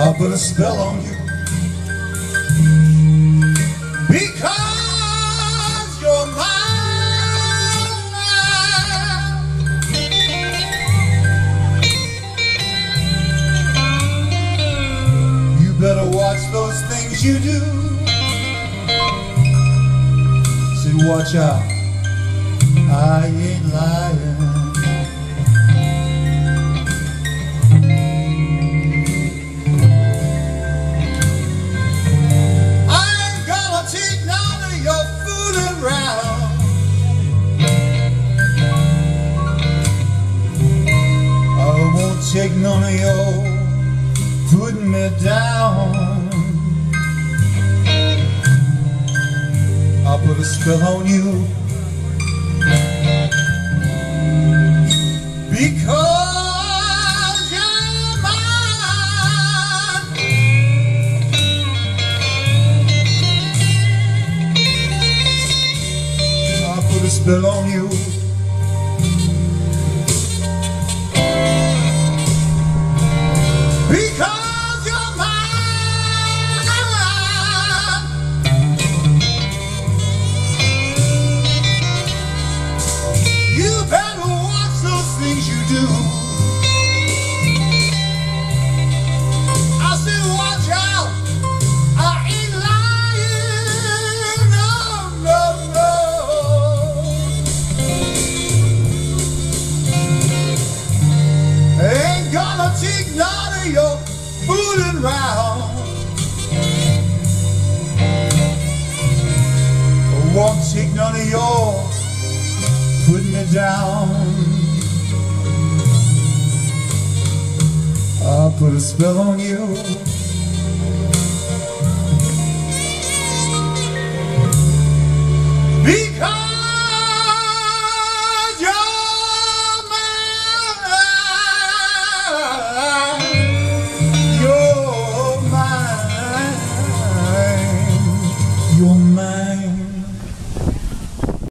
I'll put a spell on you because you're mine. You better watch those things you do. Said, watch out, I ain't lying. None of your putting me down. I'll put a spell on you because you're mine. I'll put a spell on you. You better watch those things you do. I said, watch out. I ain't lying. No, no, no. Ain't gonna take none of your. Won't take none of your putting me down. I'll put a spell on you.